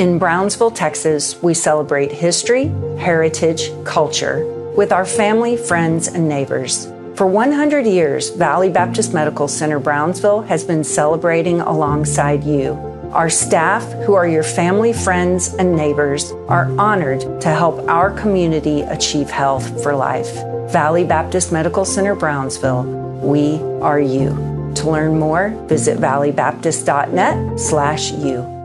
In Brownsville, Texas, we celebrate history, heritage, culture with our family, friends, and neighbors. For 100 years, Valley Baptist Medical Center Brownsville has been celebrating alongside you. Our staff, who are your family, friends, and neighbors, are honored to help our community achieve health for life. Valley Baptist Medical Center Brownsville, we are you. To learn more, visit valleybaptist.net slash you.